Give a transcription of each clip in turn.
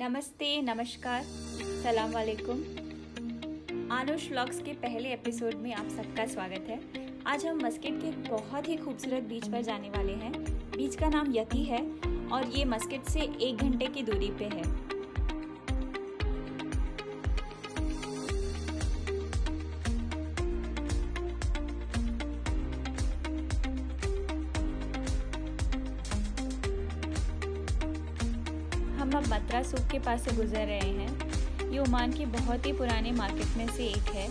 नमस्ते, नमस्कार। सलाम वालेकुम। आनुष व्लॉग्स के पहले एपिसोड में आप सबका स्वागत है। आज हम मस्किट के बहुत ही खूबसूरत बीच पर जाने वाले हैं। बीच का नाम यति है और ये मस्किट से एक घंटे की दूरी पे है। हम अब मत्रा सूख के पास से गुजर रहे हैं। ये ओमान की बहुत ही पुराने मार्केट में से एक है।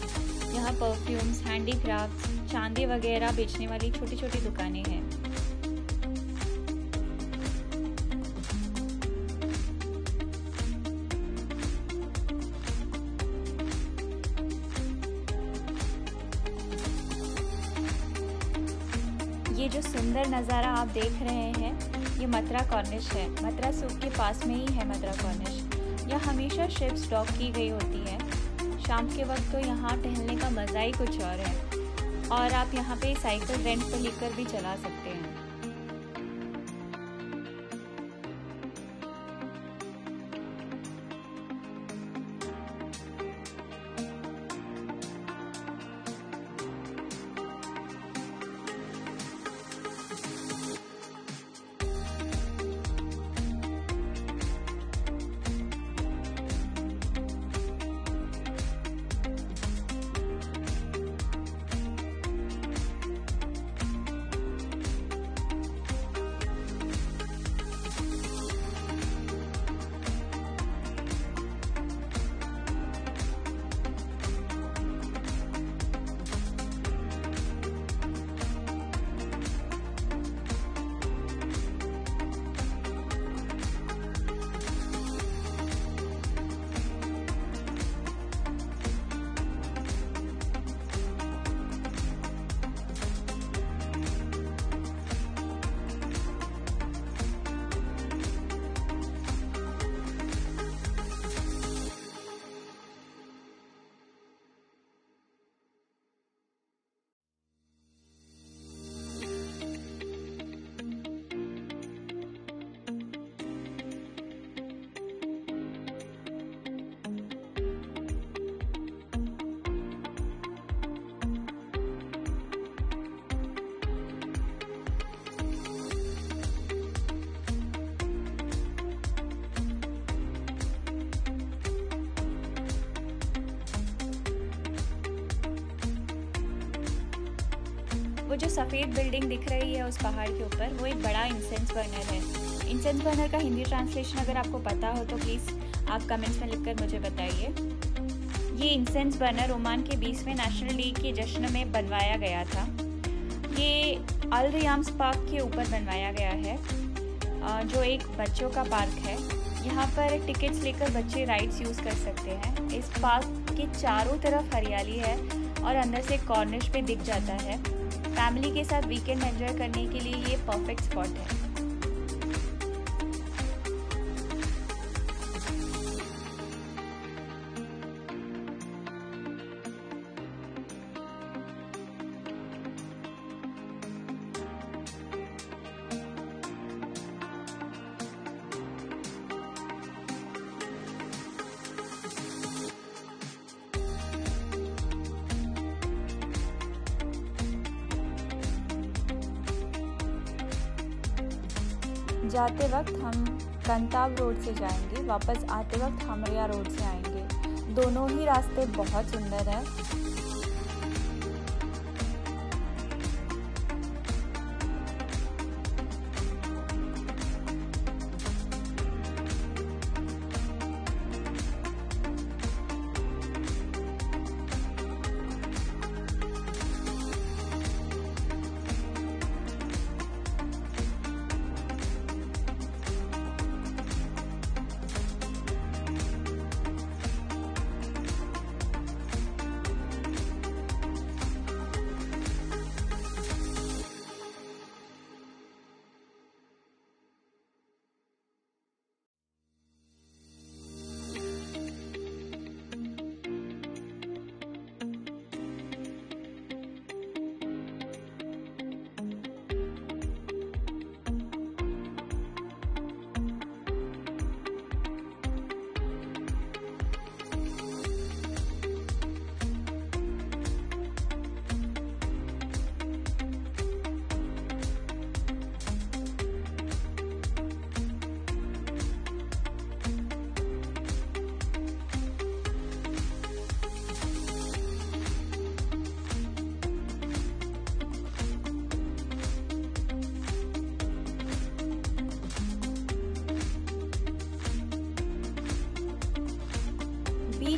यहाँ परफ्यूम्स हैंडीक्राफ्ट्स चांदी वगैरह बेचने वाली छोटी छोटी दुकानें हैं। ये जो सुंदर नज़ारा आप देख रहे हैं ये मथुरा कॉर्निश है। मथुरा सूप के पास में ही है मथुरा कॉर्निश यह हमेशा शिप स्टॉक की गई होती है। शाम के वक्त तो यहाँ टहलने का मज़ा ही कुछ और है। और आप यहाँ पे साइकिल रेंट पर लेकर भी चला सकते हैं। वो जो सफ़ेद बिल्डिंग दिख रही है उस पहाड़ के ऊपर, वो एक बड़ा इंसेंस बर्नर है। इंसेंस बर्नर का हिंदी ट्रांसलेशन अगर आपको पता हो तो प्लीज़ आप कमेंट्स में लिखकर मुझे बताइए। ये इंसेंस बर्नर ओमान के बीसवें नेशनल लीग के जश्न में बनवाया गया था। ये अल रियाम्स पार्क के ऊपर बनवाया गया है। जो एक बच्चों का पार्क है। यहाँ पर टिकट्स लेकर बच्चे राइड्स यूज़ कर सकते हैं। इस पार्क के चारों तरफ़ हरियाली है और अंदर से कॉर्निश पे दिख जाता है। फैमिली के साथ वीकेंड एंजॉय करने के लिए ये परफेक्ट स्पॉट है। जाते वक्त हम कंताब रोड से जाएँगे, वापस आते वक्त हमरिया रोड से आएँगे। दोनों ही रास्ते बहुत सुंदर हैं।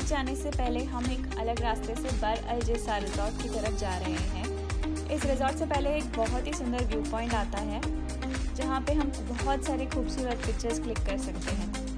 जाने से पहले हम एक अलग रास्ते से बर अल जैसा रिजॉर्ट की तरफ़ जा रहे हैं। इस रिजॉर्ट से पहले एक बहुत ही सुंदर व्यू पॉइंट आता है, जहाँ पे हम बहुत सारे खूबसूरत पिक्चर्स क्लिक कर सकते हैं।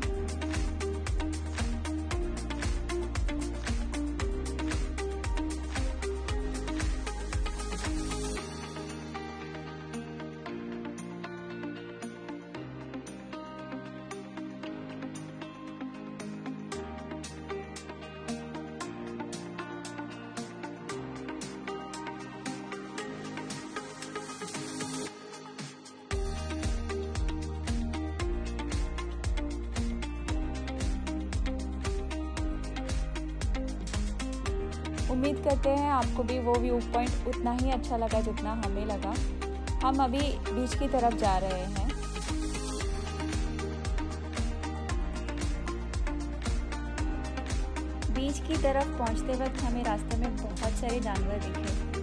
उम्मीद करते हैं आपको भी वो व्यू पॉइंट उतना ही अच्छा लगा जितना हमें लगा। हम अभी बीच की तरफ़ जा रहे हैं। बीच की तरफ़ पहुँचते वक्त हमें रास्ते में बहुत सारे जानवर दिखे।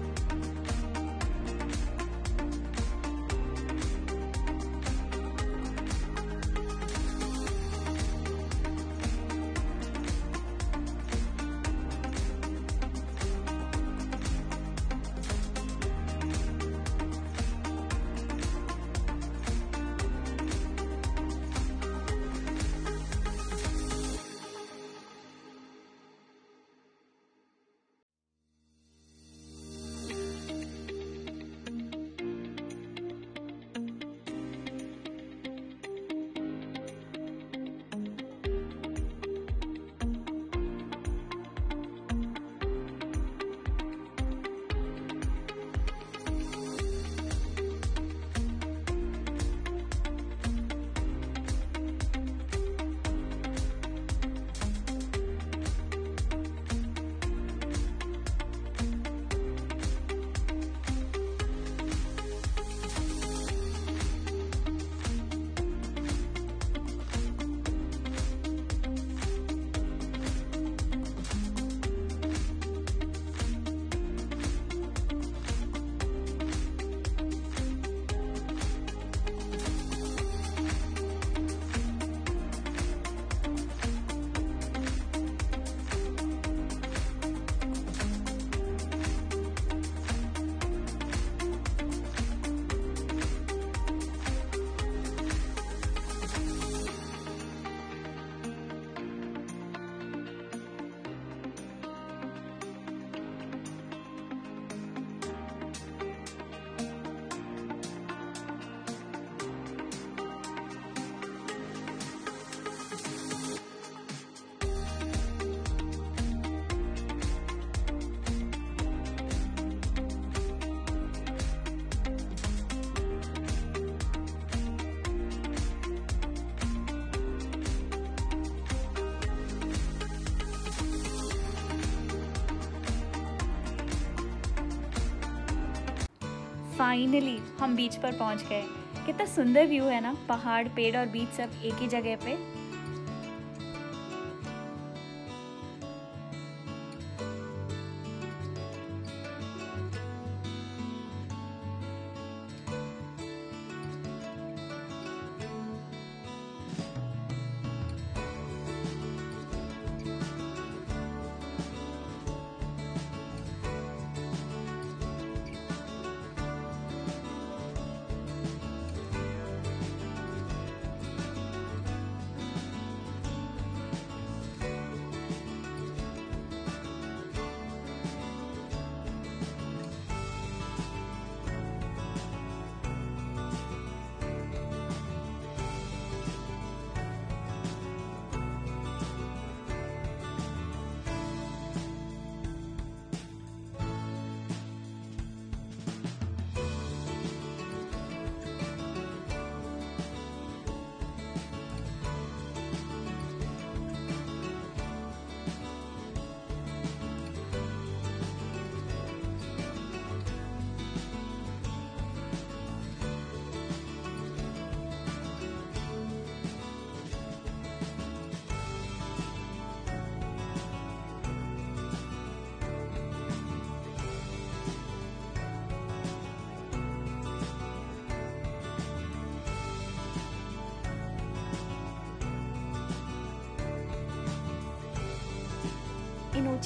फाइनली हम बीच पर पहुँच गए। कितना सुंदर व्यू है ना? पहाड़, पेड़ और बीच सब एक ही जगह पे।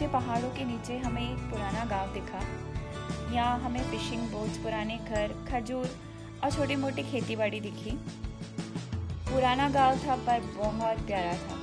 ऊँचे पहाड़ों के नीचे हमें एक पुराना गाँव दिखा। यहाँ हमें फिशिंग बोट्स पुराने घर, खजूर और छोटी मोटी खेती बाड़ी दिखी। पुराना गाँव था पर बहुत प्यारा था।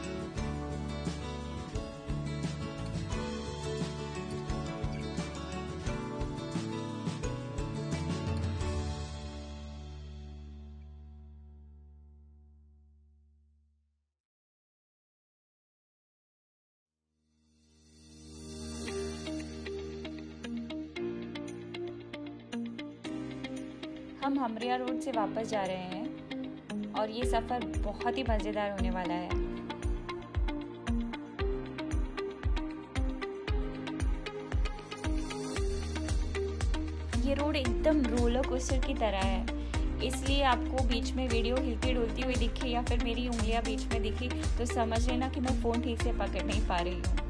हम हमरिया रोड से वापस जा रहे हैं और ये सफ़र बहुत ही मज़ेदार होने वाला है। ये रोड एकदम रोलर कोस्टर की तरह है। इसलिए आपको बीच में वीडियो हिलती डुलती हुई दिखी या फिर मेरी उंगलियाँ बीच में दिखी तो समझ लेना कि मैं फ़ोन ठीक से पकड़ नहीं पा रही हूँ।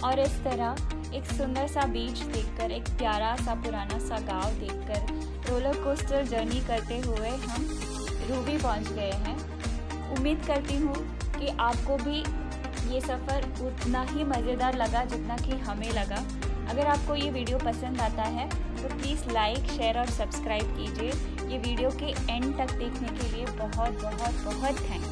और इस तरह एक सुंदर सा बीच देखकर, एक प्यारा सा पुराना सा गाँव देखकर रोलर कोस्टर जर्नी करते हुए हम रूबी पहुँच गए हैं। उम्मीद करती हूँ कि आपको भी ये सफ़र उतना ही मज़ेदार लगा जितना कि हमें लगा। अगर आपको ये वीडियो पसंद आता है तो प्लीज़ लाइक शेयर और सब्सक्राइब कीजिए। ये वीडियो के एंड तक देखने के लिए बहुत बहुत बहुत थैंक